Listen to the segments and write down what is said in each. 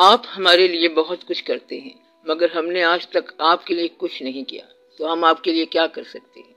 آپ ہمارے لیے بہت کچھ کرتے ہیں، مگر ہم نے آج تک آپ کے لیے کچھ نہیں کیا۔ تو ہم آپ کے لیے کیا کر سکتے ہیں؟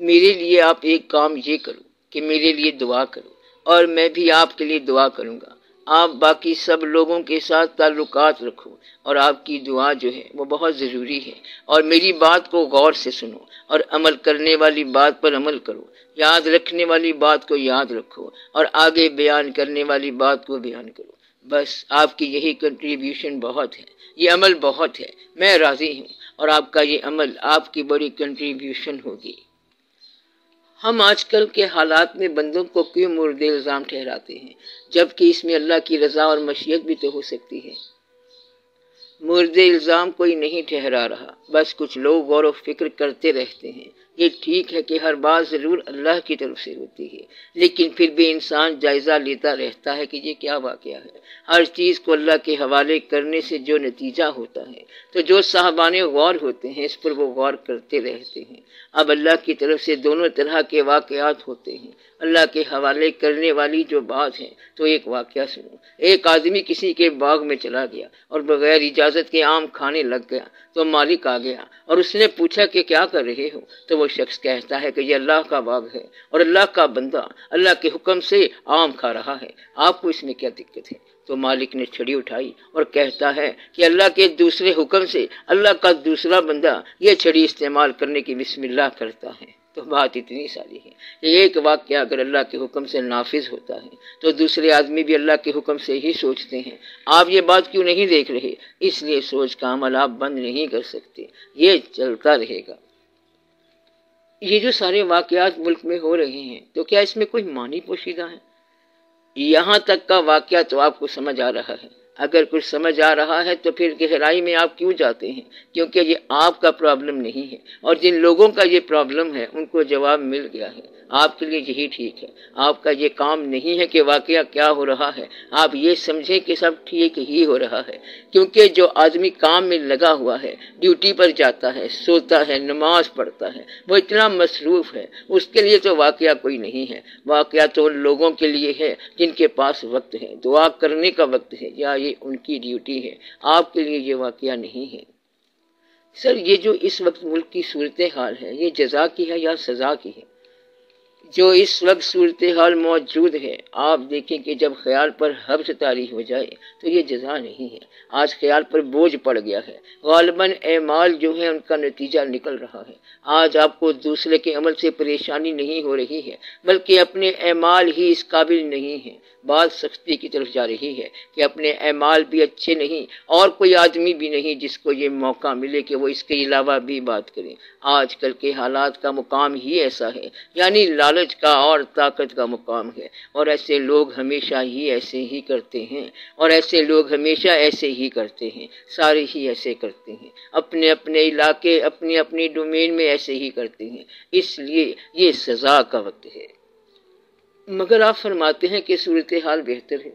میرے لیے آپ ایک کام یہ کرو کہ میرے لیے دعا کرو، اور میں بھی آپ کے لیے دعا کروں گا۔ آپ باقی سب لوگوں کے ساتھ تعلقات رکھو، اور آپ کی دعا جو ہے وہ بہت ضروری ہے۔ اور میری بات کو غور سے سنو، اور عمل کرنے والی بات پر عمل کرو۔ یاد رکھنے والی بات کو یاد رکھو، اور آگے بیان کرنے والی بات کو بیان کرو۔ بس آپ کی یہی کنٹریبیوشن بہت ہے۔ یہ عمل بہت ہے۔ میں راضی ہوں اور آپ کا یہ عمل آپ کی بڑی کنٹریبیوشن ہوگی۔ ہم آج کل کے حالات میں بندوں کو کیوں مرد الزام ٹھہراتے ہیں؟ جبکہ اس میں اللہ کی رضا اور مشیت بھی تو ہو سکتی ہے۔ مرد الزام کوئی نہیں ٹھہرا رہا۔ بس کچھ لوگ غور و فکر کرتے رہتے ہیں۔ یہ ٹھیک ہے کہ ہر بات ضرور اللہ کی طرف سے ہوتی ہے، لیکن پھر بھی انسان جائزہ لیتا رہتا ہے کہ یہ کیا واقعہ ہے۔ ہر چیز کو اللہ کے حوالے کرنے سے جو نتیجہ ہوتا ہے، تو جو صاحبان غور ہوتے ہیں، اس پر وہ غور کرتے رہتے ہیں۔ اب اللہ کی طرف سے دونوں طرح کے واقعات ہوتے ہیں۔ اللہ کے حوالے کرنے والی جو بات ہے، تو ایک واقعہ سنو۔ ایک آدمی کسی کے باغ میں چلا گیا اور بغیر اجازت کے آم کھانے لگ گیا، تو مالک آ گیا اور اس نے پوچھا کہ کیا کر رہے ہو؟ تو وہ وہ شخص کہتا ہے کہ یہ اللہ کا باغ ہے اور اللہ کا بندہ اللہ کے حکم سے آم کھا رہا ہے۔ آپ کو اس میں کیا دقت ہے؟ تو مالک نے چھڑی اٹھائی اور کہتا ہے کہ اللہ کے دوسرے حکم سے اللہ کا دوسرا بندہ یہ چھڑی استعمال کرنے کی بسم اللہ کرتا ہے۔ تو بات اتنی ساری ہے کہ ایک واقعہ اگر اللہ کے حکم سے نافذ ہوتا ہے تو دوسرے آدمی بھی اللہ کے حکم سے ہی سوچتے ہیں۔ آپ یہ بات کیوں نہیں دیکھ رہے؟ اس لیے سوچ کا عمل آپ بند نہیں کر سکتے۔ یہ چلتا رہے گا۔ یہ جو سارے واقعات ملک میں ہو رہے ہیں، تو کیا اس میں کوئی معنی پوشیدہ ہے یہاں تک کا واقعہ تو آپ کو سمجھ آ رہا ہے۔ اگر کچھ سمجھ آ رہا ہے تو پھر گہرائی میں آپ کیوں جاتے ہیں؟ کیونکہ یہ آپ کا پرابلم نہیں ہے۔ اور جن لوگوں کا یہ پرابلم ہے، ان کو جواب مل گیا ہے۔ آپ کے لیے یہی ٹھیک ہے۔ آپ کا یہ کام نہیں ہے کہ واقعہ کیا ہو رہا ہے۔ آپ یہ سمجھیں کہ سب ٹھیک ہی ہو رہا ہے۔ کیونکہ جو آدمی کام میں لگا ہوا ہے ڈیوٹی پر جاتا ہے، سوتا ہے، نماز پڑھتا ہے، وہ اتنا مصروف ہے۔ اس کے لیے تو واقعہ کوئی نہیں ہے۔ واقعہ تو ان لوگوں کے لیے ہے، جن کے پاس وقت ہے۔ دعا کرنے کا وقت ہے۔ یا یہ ان کی ڈیوٹی ہے۔ آپ کے لیے یہ واقعہ نہیں ہے۔ سر، یہ جو اس وقت ملک کی صورتحال ہے، یہ جزا کی ہے یا سزا کی ہے؟ جو اس وقت صورتحال موجود ہے، آپ دیکھیں کہ جب خیال پر حبس تاریخ ہو جائے تو یہ جزا نہیں ہے۔ آج خیال پر بوجھ پڑ گیا ہے۔ غالباً اعمال جو ہے، ان کا نتیجہ نکل رہا ہے۔ آج آپ کو دوسرے کے عمل سے پریشانی نہیں ہو رہی ہے، بلکہ اپنے اعمال ہی اس قابل نہیں ہیں بات سختی کی طرف جا رہی ہے کہ اپنے اعمال بھی اچھے نہیں، اور کوئی آدمی بھی نہیں جس کو یہ موقع ملے کہ وہ اس کے علاوہ بھی بات کرے۔ آج کل کے حالات کا مقام ہی ایسا ہے یعنی لالچ کا اور طاقت کا مقام ہے۔ اور ایسے لوگ ہمیشہ ہی ایسے ہی کرتے ہیں۔ اور ایسے لوگ ہمیشہ ایسے ہی کرتے ہیں۔ سارے ہی ایسے کرتے ہیں۔ اپنے اپنے علاقے، اپنی اپنی ڈومین میں ایسے ہی کرتے ہیں۔ اس لیے یہ سزا کا وقت ہے۔ مگر آپ فرماتے ہیں کہ صورتحال بہتر ہے۔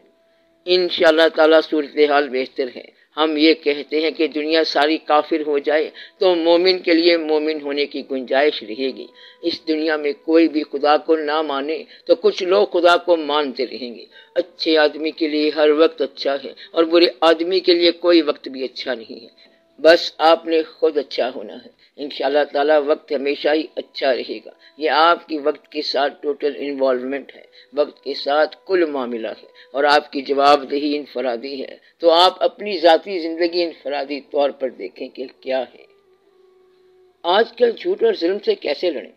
ان شاء اللہ تعالیٰ صورتحال بہتر ہے۔ ہم یہ کہتے ہیں کہ دنیا ساری کافر ہو جائے تو مومن کے لیے مومن ہونے کی گنجائش رہے گی۔ اس دنیا میں کوئی بھی خدا کو نہ مانے تو کچھ لوگ خدا کو مانتے رہیں گے۔ اچھے آدمی کے لیے ہر وقت اچھا ہے اور برے آدمی کے لیے کوئی وقت بھی اچھا نہیں ہے۔ بس آپ نے خود اچھا ہونا ہے۔ ان شاء اللہ تعالیٰ وقت ہمیشہ ہی اچھا رہے گا۔ یہ آپ کی وقت کے ساتھ ٹوٹل انوالومنٹ ہے۔ وقت کے ساتھ کل معاملہ ہے۔ اور آپ کی جواب دہی انفرادی ہے۔ تو آپ اپنی ذاتی زندگی انفرادی طور پر دیکھیں کہ کیا ہے۔ آج کل جھوٹ اور ظلم سے کیسے لڑیں؟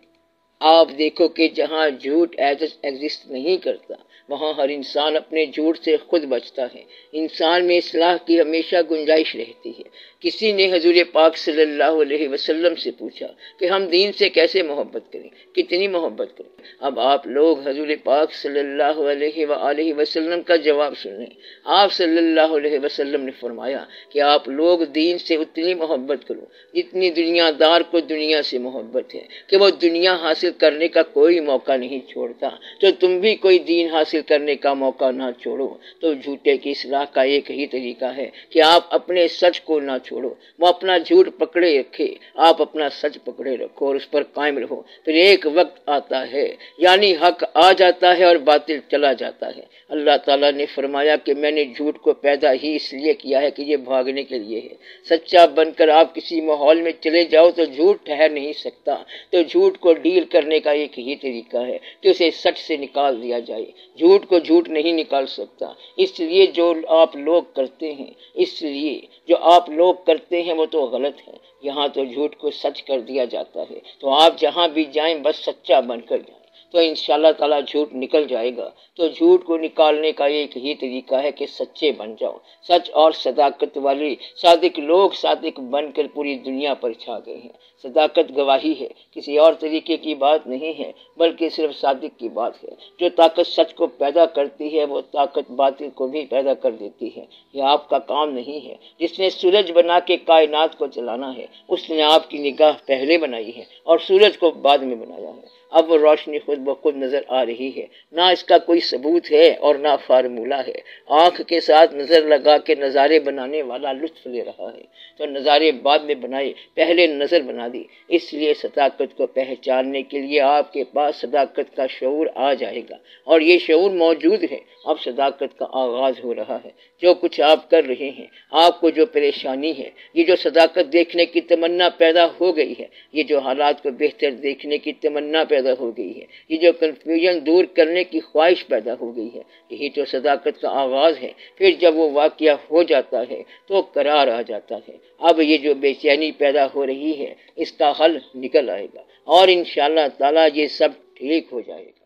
آپ دیکھو کہ جہاں جھوٹ ایگزسٹ نہیں کرتا، وہاں ہر انسان اپنے جھوٹ سے خود بچتا ہے۔ انسان میں اصلاح کی ہمیشہ گنجائش رہتی ہے۔ کسی نے حضور پاک صلی اللہ علیہ وسلم سے پوچھا کہ ہم دین سے کیسے محبت کریں، کتنی محبت کریں؟ اب آپ لوگ حضور پاک صلی اللہ علیہ وآلہ وسلم کا جواب سنیں آپ صلی اللہ علیہ وسلم نے فرمایا کہ آپ لوگ دین سے اتنی محبت کرو، جتنی دنیا دار کو دنیا سے محبت ہے، کہ وہ دنیا حاصل کرنے کا کوئی موقع نہیں چھوڑتا۔ تو تم بھی کوئی دین حاصل حاصل کرنے کا موقع نہ چھوڑو۔ تو جھوٹے کی اصلاح کا ایک ہی طریقہ ہے کہ آپ اپنے سچ کو نہ چھوڑو وہ اپنا جھوٹ پکڑے رکھے، آپ اپنا سچ پکڑے رکھو اور اس پر قائم رہو۔ پھر ایک وقت آتا ہے یعنی حق آ جاتا ہے اور باطل چلا جاتا ہے۔ اللہ تعالیٰ نے فرمایا کہ میں نے جھوٹ کو پیدا ہی اس لیے کیا ہے کہ یہ بھاگنے کے لیے ہے۔ سچا بن کر آپ کسی ماحول میں چلے جاؤ تو جھوٹ ٹھہر نہیں سکتا۔ تو جھوٹ کو ڈیل کرنے کا ایک ہی طریقہ ہے کہ اسے سچ سے نکال دیا جائے۔ جھوٹ کو جھوٹ نہیں نکال سکتا۔ اس لیے جو آپ لوگ کرتے ہیں، اس لیے جو آپ لوگ کرتے ہیں وہ تو غلط ہے یہاں تو جھوٹ کو سچ کر دیا جاتا ہے۔ تو آپ جہاں بھی جائیں، بس سچا بن کر جائیں۔ تو ان شاء اللہ تعالیٰ جھوٹ نکل جائے گا۔ تو جھوٹ کو نکالنے کا ایک ہی طریقہ ہے کہ سچے بن جاؤ۔ سچ اور صداقت والی صادق لوگ صادق بن کر پوری دنیا پر چھا گئے ہیں۔ صداقت گواہی ہے، کسی اور طریقے کی بات نہیں ہے، بلکہ صرف صادق کی بات ہے۔ جو طاقت سچ کو پیدا کرتی ہے، وہ طاقت باطل کو بھی پیدا کر دیتی ہے۔ یہ آپ کا کام نہیں ہے۔ جس نے سورج بنا کے کائنات کو چلانا ہے، اس نے آپ کی نگاہ پہلے بنائی ہے اور سورج کو بعد میں بنایا ہے۔ اب وہ روشنی خود بخود نظر آ رہی ہے۔ نہ اس کا کوئی ثبوت ہے اور نہ فارمولہ ہے۔ آنکھ کے ساتھ نظر لگا کے نظارے بنانے والا لطف لے رہا ہے۔ تو نظارے بعد میں بنائے، پہلے نظر بنا دی۔ اس لیے صداقت کو پہچاننے کے لیے آپ کے پاس صداقت کا شعور آ جائے گا۔ اور یہ شعور موجود ہے۔ اب صداقت کا آغاز ہو رہا ہے۔ جو کچھ آپ کر رہے ہیں، آپ کو جو پریشانی ہے، یہ جو صداقت دیکھنے کی تمنا پیدا ہو گئی ہے، یہ جو حالات کو بہتر دیکھنے کی تمنا پیدا پیدا ہو گئی ہے۔ یہ جو کنفیوژن دور کرنے کی خواہش پیدا ہو گئی ہے، یہی تو صداقت کا آغاز ہے۔ پھر جب وہ واقعہ ہو جاتا ہے تو قرار آ جاتا ہے۔ اب یہ جو بے چینی پیدا ہو رہی ہے، اس کا حل نکل آئے گا۔ اور انشاءاللہ تعالی یہ سب ٹھیک ہو جائے گا۔